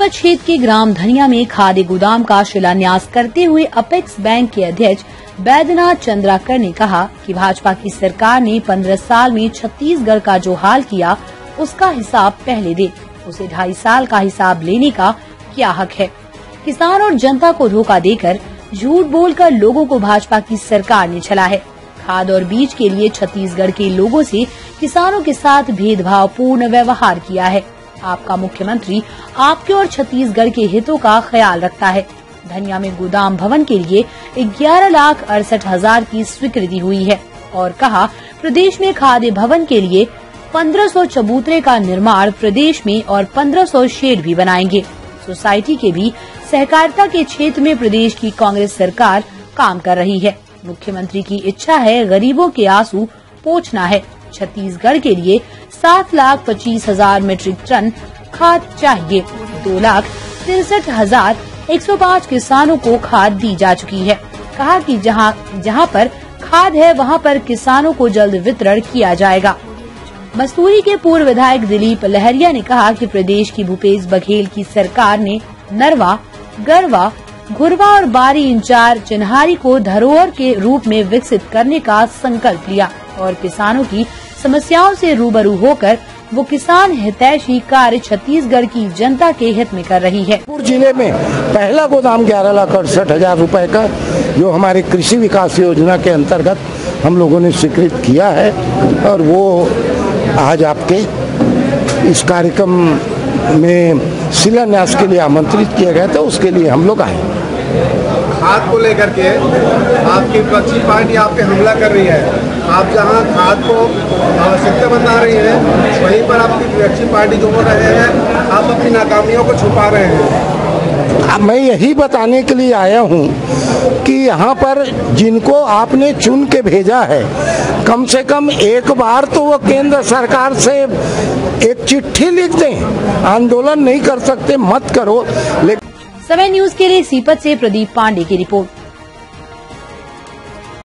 क्षेत्र के ग्राम धनिया में खाद्य गोदाम का शिलान्यास करते हुए अपेक्स बैंक के अध्यक्ष बैद्यनाथ चंद्राकर ने कहा कि भाजपा की सरकार ने 15 साल में छत्तीसगढ़ का जो हाल किया, उसका हिसाब पहले दे। उसे ढाई साल का हिसाब लेने का क्या हक है? किसान और जनता को धोखा देकर झूठ बोलकर लोगों को भाजपा की सरकार ने चला है। खाद और बीज के लिए छत्तीसगढ़ के लोगों से किसानों के साथ भेदभाव पूर्ण व्यवहार किया है। आपका मुख्यमंत्री आपके और छत्तीसगढ़ के हितों का ख्याल रखता है। धनिया में गोदाम भवन के लिए ग्यारह लाख अड़सठ हज़ार की स्वीकृति हुई है और कहा, प्रदेश में खाद्य भवन के लिए 1500 चबूतरे का निर्माण प्रदेश में और 1500 शेड भी बनाएँगे। सोसाइटी के भी सहकारिता के क्षेत्र में प्रदेश की कांग्रेस सरकार काम कर रही है। मुख्यमंत्री की इच्छा है गरीबों के आँसू पोछना है। छत्तीसगढ़ के लिए सात लाख पच्चीस हज़ार मीट्रिक टन खाद चाहिए। दो लाख तिरसठ हज़ार एक सौ पाँच किसानों को खाद दी जा चुकी है। कहा कि जहाँ जहाँ पर खाद है, वहाँ पर किसानों को जल्द वितरण किया जाएगा। मसूरी के पूर्व विधायक दिलीप लहरिया ने कहा कि प्रदेश की भूपेश बघेल की सरकार ने नरवा, गरवा, घुरवा और बारी इंचार चिन्हारी को धरोहर के रूप में विकसित करने का संकल्प लिया। और किसानों की समस्याओं से रूबरू होकर वो किसान हितैषी कार्य छत्तीसगढ़ की जनता के हित में कर रही है। ज़िले में पहला गोदाम ग्यारह लाख अड़सठ हज़ार रूपए का, जो हमारे कृषि विकास योजना के अंतर्गत हम लोगों ने स्वीकृत किया है, और वो आज आपके इस कार्यक्रम में शिलान्यास के लिए आमंत्रित किया गया था उसके लिए हम लोग आए। खाद को लेकर के आपकी विपक्षी पार्टी आप पे हमला कर रही है। आप जहाँ खाद को आवश्यकता बता रही है, वहीं पर आपकी विपक्षी पार्टी जो बोल रहे हैं, आप अपनी नाकामियों को छुपा रहे हैं। मैं यही बताने के लिए आया हूँ कि यहाँ पर जिनको आपने चुन के भेजा है, कम से कम एक बार तो वो केंद्र सरकार से एक चिट्ठी लिख दें। आंदोलन नहीं कर सकते, मत करो। लेकिन समय न्यूज़ के लिए सीपत से प्रदीप पांडे की रिपोर्ट।